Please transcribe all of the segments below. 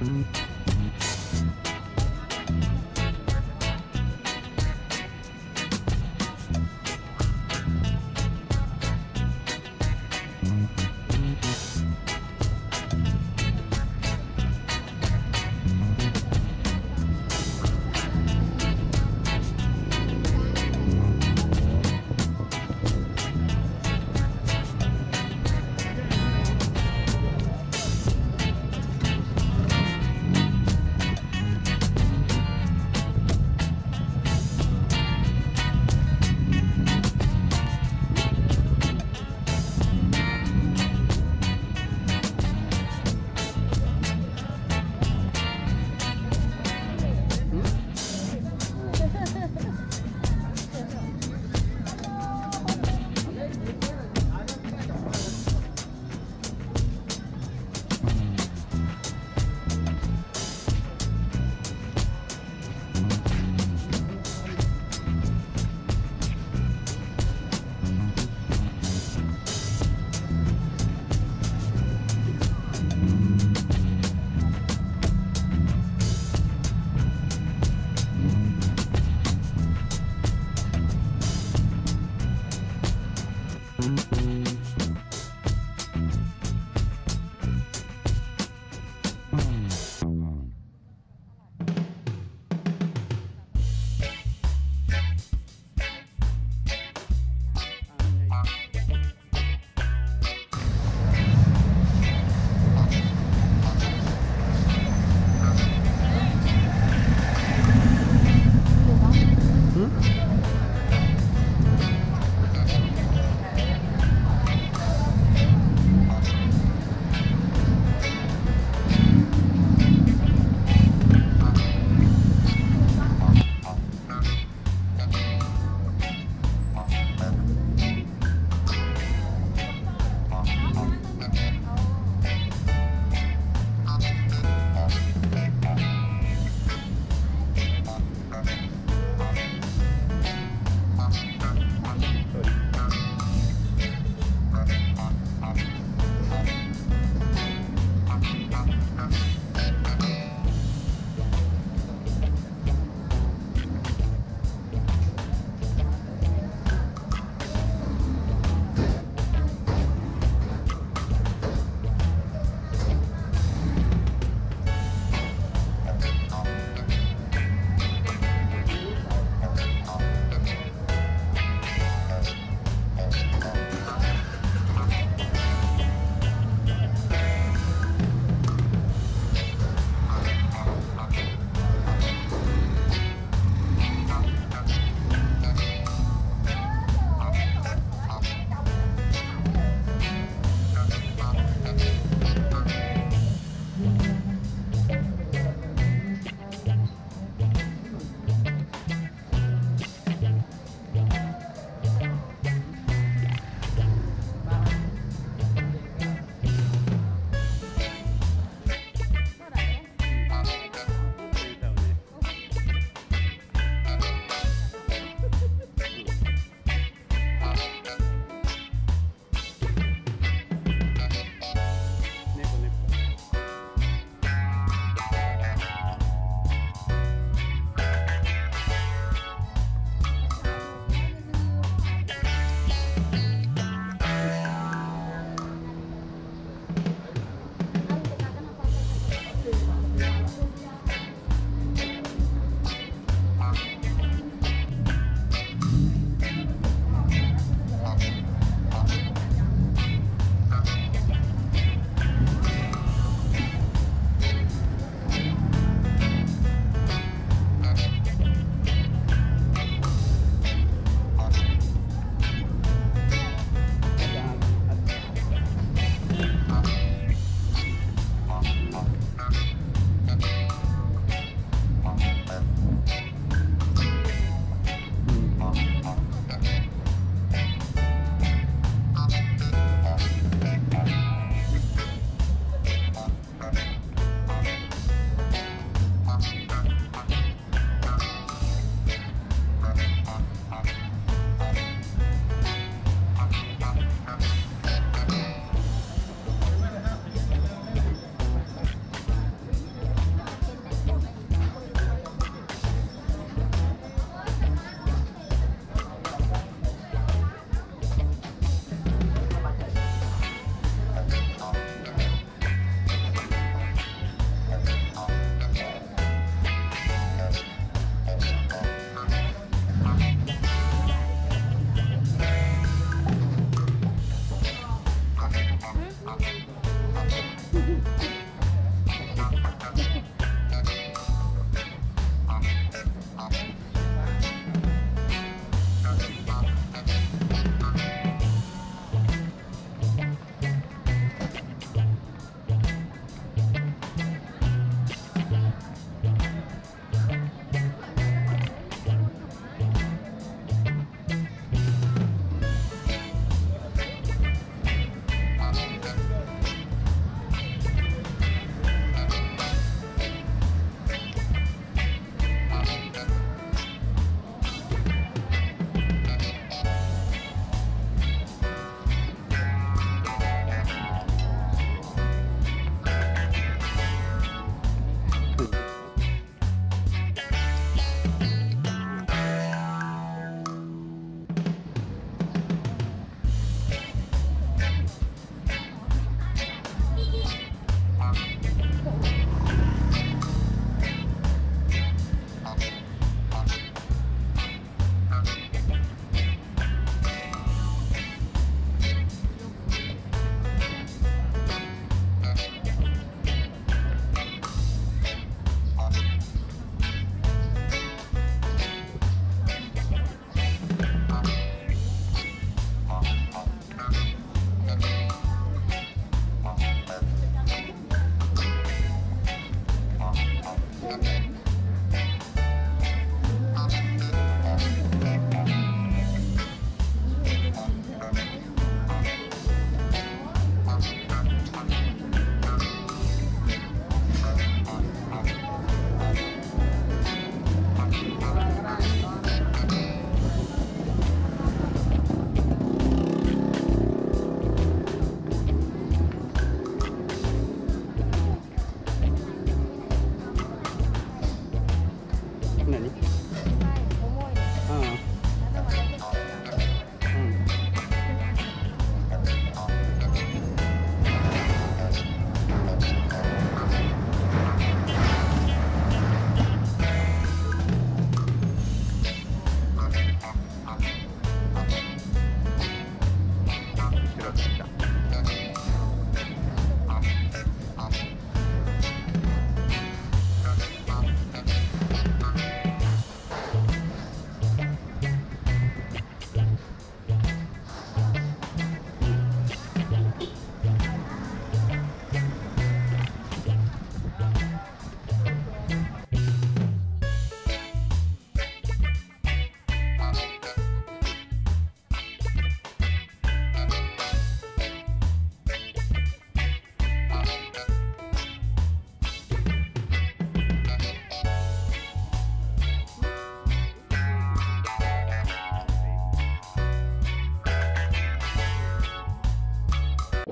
Mm-hmm.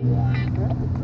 Yeah.